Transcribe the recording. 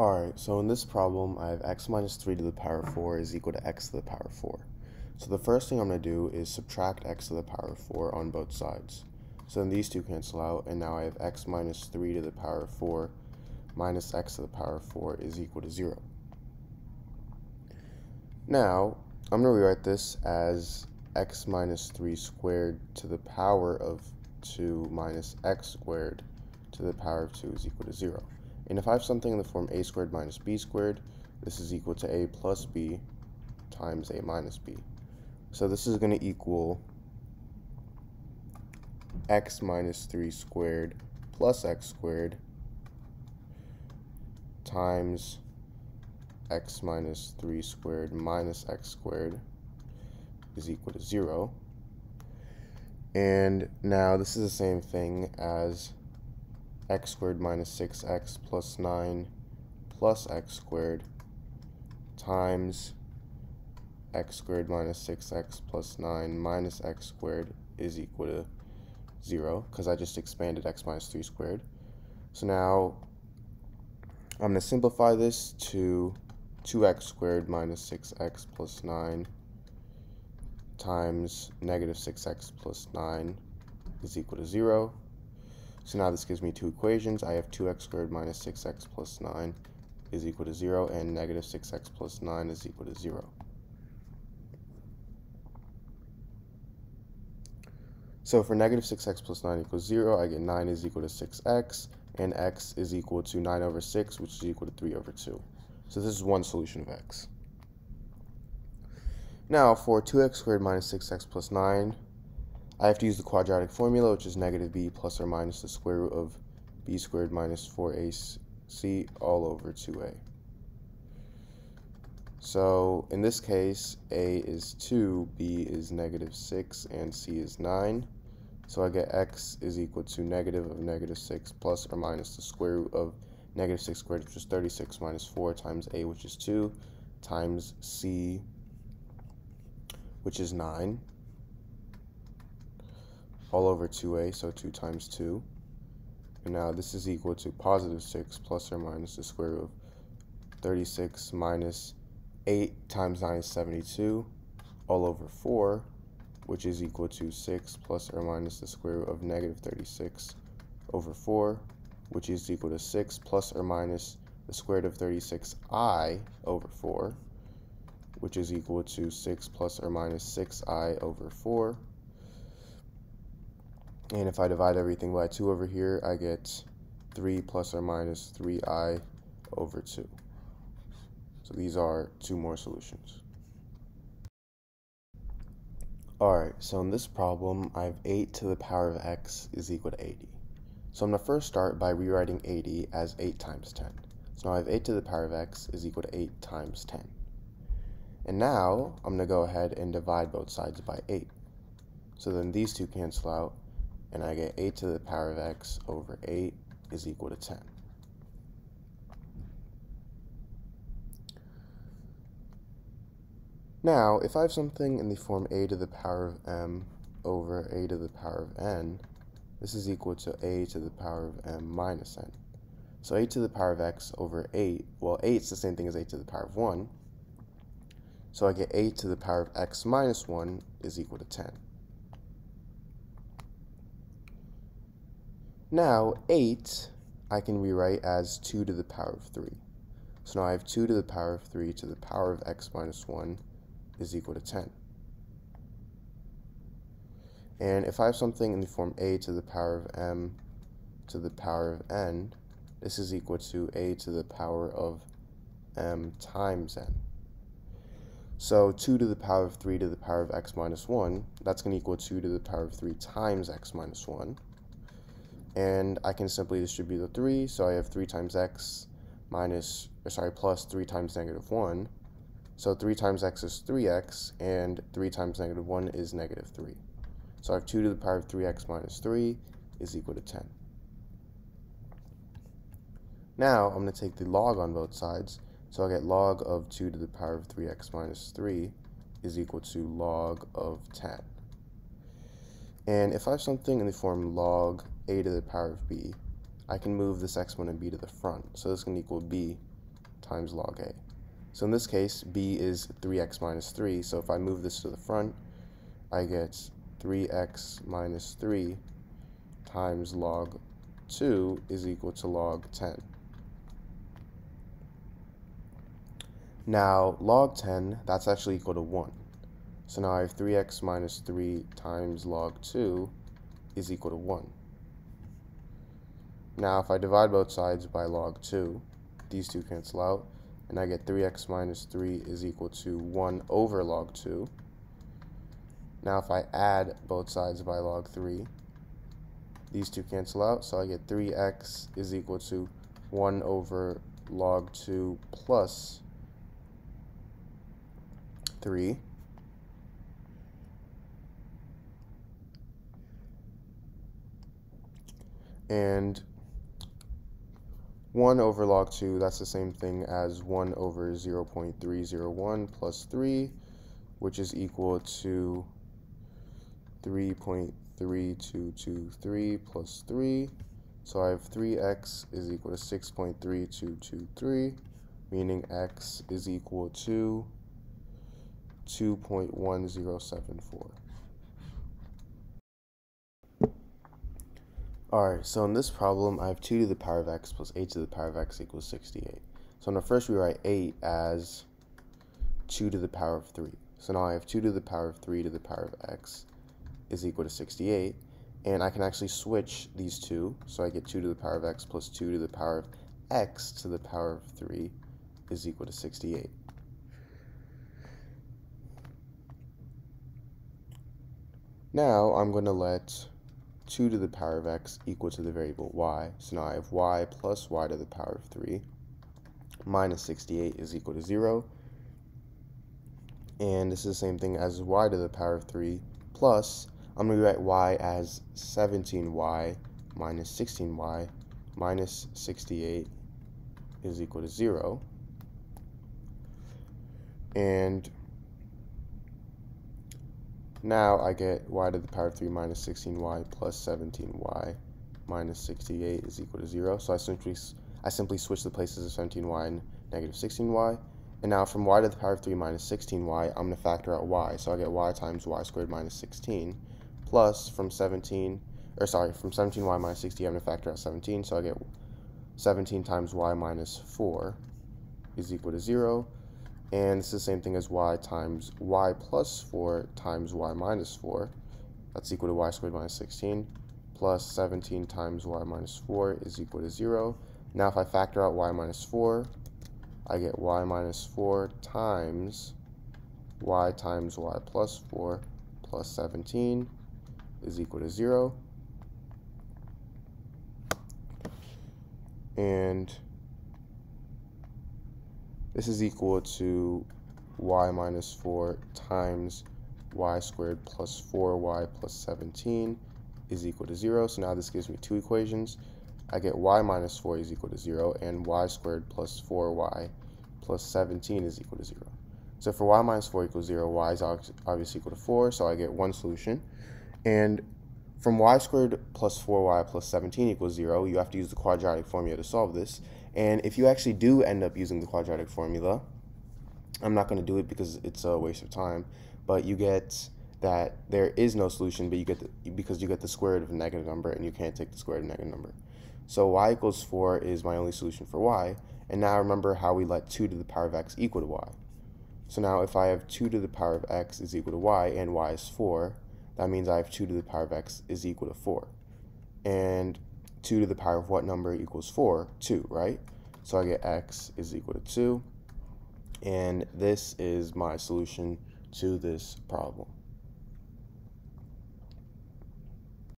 Alright, so in this problem, I have x minus 3 to the power 4 is equal to x to the power 4. So the first thing I'm going to do is subtract x to the power 4 on both sides. So then these two cancel out, and now I have x minus 3 to the power 4 minus x to the power 4 is equal to 0. Now, I'm going to rewrite this as x minus 3 squared to the power of 2 minus x squared to the power of 2 is equal to 0. And if I have something in the form a squared minus b squared, this is equal to a plus b times a minus b. So this is going to equal x minus 3 squared plus x squared times x minus 3 squared minus x squared is equal to 0. And now this is the same thing as x squared minus 6x plus 9 plus x squared times x squared minus 6x plus 9 minus x squared is equal to 0 because I just expanded x minus 3 squared. So now I'm going to simplify this to 2x squared minus 6x plus 9 times negative 6x plus 9 is equal to 0. So now this gives me two equations. I have 2x squared minus 6x plus 9 is equal to 0, and negative 6x plus 9 is equal to 0. So for negative 6x plus 9 equals 0, I get 9 is equal to 6x, and x is equal to 9 over 6, which is equal to 3 over 2. So this is one solution of x. Now for 2x squared minus 6x plus 9, I have to use the quadratic formula, which is negative b plus or minus the square root of b squared minus 4ac all over 2a. So in this case, a is 2, b is negative 6, and c is 9. So I get x is equal to negative of negative 6 plus or minus the square root of negative 6 squared, which is 36 minus 4 times a, which is 2, times c, which is 9 all over 2a, so 2 times 2. And now this is equal to positive 6 plus or minus the square root of 36 minus 8 times 9 is 72 all over 4, which is equal to 6 plus or minus the square root of negative 36 over 4, which is equal to 6 plus or minus the square root of 36i over 4, which is equal to 6 plus or minus 6i over 4, and if I divide everything by 2 over here, I get 3 plus or minus 3i over 2. So these are two more solutions. Alright, so in this problem, I have 8 to the power of x is equal to 80. So I'm going to first start by rewriting 80 as 8 times 10. So now I have 8 to the power of x is equal to 8 times 10. And now I'm going to go ahead and divide both sides by 8. So then these two cancel out, and I get 8 to the power of x over 8 is equal to 10. Now, if I have something in the form a to the power of m over a to the power of n, this is equal to a to the power of m minus n. So a to the power of x over 8, well 8 is the same thing as a to the power of 1, so I get a to the power of x minus 1 is equal to 10. Now, 8 I can rewrite as 2 to the power of 3. So now I have 2 to the power of 3 to the power of x minus 1 is equal to 10. And if I have something in the form a to the power of m to the power of n, this is equal to a to the power of m times n. So 2 to the power of 3 to the power of x minus 1, that's going to equal 2 to the power of 3 times x minus 1 and I can simply distribute the 3, so I have 3 times x minus, or sorry, plus 3 times negative 1. So 3 times x is 3x, and 3 times negative 1 is negative 3. So I have 2 to the power of 3x minus 3 is equal to 10. Now I'm going to take the log on both sides, so I get log of 2 to the power of 3x minus 3 is equal to log of 10. And if I have something in the form log a to the power of b, I can move this exponent b to the front. So this can equal b times log a. So in this case, b is 3x minus 3, so if I move this to the front, I get 3x minus 3 times log 2 is equal to log 10. Now, log 10, that's actually equal to 1. So now I have 3x minus 3 times log 2 is equal to 1. Now, if I divide both sides by log 2, these two cancel out, and I get 3x minus 3 is equal to 1 over log 2. Now, if I add both sides by log 3, these two cancel out, so I get 3x is equal to 1 over log 2 plus 3. And 1 over log 2, that's the same thing as 1 over 0 0.301 plus 3, which is equal to 3.3223 plus 3. So I have 3x is equal to 6.3223, meaning x is equal to 2.1074. Alright, so in this problem, I have 2 to the power of x plus 8 to the power of x equals 68. So to first rewrite 8 as 2 to the power of 3. So now I have 2 to the power of 3 to the power of x is equal to 68. And I can actually switch these two. So I get 2 to the power of x plus 2 to the power of x to the power of 3 is equal to 68. Now I'm going to let 2 to the power of x equal to the variable y. So now I have y plus y to the power of 3 minus 68 is equal to 0. And this is the same thing as y to the power of 3 plus, I'm going to write y as 17y minus 16y minus 68 is equal to 0. And now I get y to the power of 3 minus 16y plus 17y minus 68 is equal to 0. So I simply, I simply switch the places of 17y and negative 16y. And now from y to the power of 3 minus 16y, I'm going to factor out y. So I get y times y squared minus 16 plus from 17, or sorry, from 17y minus 60, I'm going to factor out 17. So I get 17 times y minus 4 is equal to 0. And it's the same thing as y times y plus 4 times y minus 4. That's equal to y squared minus 16 plus 17 times y minus 4 is equal to 0. Now if I factor out y minus 4, I get y minus 4 times y times y plus 4 plus 17 is equal to 0. And this is equal to y minus 4 times y squared plus 4y plus 17 is equal to 0. So now this gives me two equations. I get y minus 4 is equal to 0, and y squared plus 4y plus 17 is equal to 0. So for y minus 4 equals 0, y is obviously equal to 4, so I get one solution. And from y squared plus 4y plus 17 equals 0, you have to use the quadratic formula to solve this. And if you actually do end up using the quadratic formula, I'm not going to do it because it's a waste of time, but you get that there is no solution, but you get the, because you get the square root of a negative number and you can't take the square root of a negative number. So y equals 4 is my only solution for y. And now remember how we let 2 to the power of x equal to y. So now if I have 2 to the power of x is equal to y and y is 4, that means I have 2 to the power of x is equal to 4. And 2 to the power of what number equals 4? 2, right? So I get x is equal to 2. And this is my solution to this problem.